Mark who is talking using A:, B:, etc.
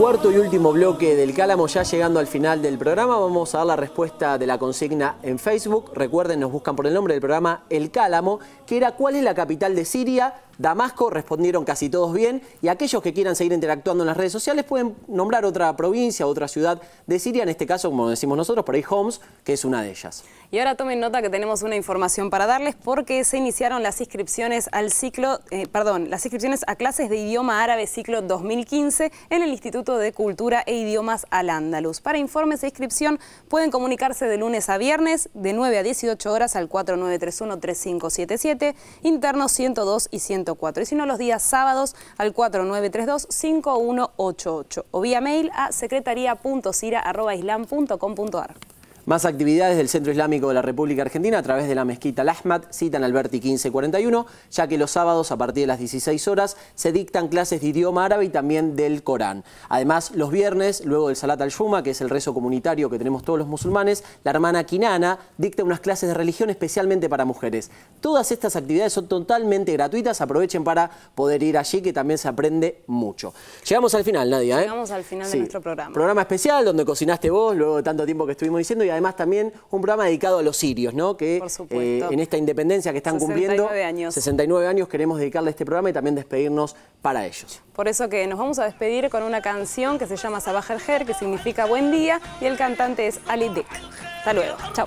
A: Cuarto y último bloque del Cálamo, ya llegando al final del programa, vamos a dar la respuesta de la consigna en Facebook. Recuerden, nos buscan por el nombre del programa El Cálamo, que era ¿cuál es la capital de Siria? Damasco, respondieron casi todos bien, y aquellos que quieran seguir interactuando en las redes sociales pueden nombrar otra provincia, otra ciudad de Siria, en este caso, como decimos nosotros, por ahí Homs, que es una de ellas.
B: Y ahora tomen nota que tenemos una información para darles porque se iniciaron las inscripciones al ciclo, eh, perdón, las inscripciones a clases de idioma árabe ciclo 2015 en el Instituto de Cultura e Idiomas Al-Ándalus. Para informes e inscripción pueden comunicarse de lunes a viernes de 9 a 18 horas al 4931-3577, internos 102 y 104. Y si no, los días sábados al 4932-5188 o vía mail a secretaría.cira.islam.com.ar.
A: Más actividades del Centro Islámico de la República Argentina a través de la mezquita Al-Ahmad, citan Alberti 1541, ya que los sábados a partir de las 16 horas se dictan clases de idioma árabe y también del Corán. Además, los viernes, luego del Salat al-Shuma, que es el rezo comunitario que tenemos todos los musulmanes, la hermana Kinana dicta unas clases de religión especialmente para mujeres. Todas estas actividades son totalmente gratuitas, aprovechen para poder ir allí que también se aprende mucho. Llegamos al final, Nadia.
B: ¿eh? Llegamos al final de nuestro programa.
A: Programa especial donde cocinaste vos, luego de tanto tiempo que estuvimos diciendo y además también un programa dedicado a los sirios, ¿no? Que eh, en esta independencia que están cumpliendo, 69 años, queremos dedicarle este programa y también despedirnos para ellos.
B: Por eso que nos vamos a despedir con una canción que se llama Sabah el Her, que significa buen día, y el cantante es Ali Dek. Hasta luego. Chao.